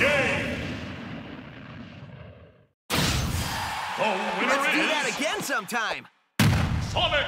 Yeah. The winner Let's is... do that again sometime. Sonic!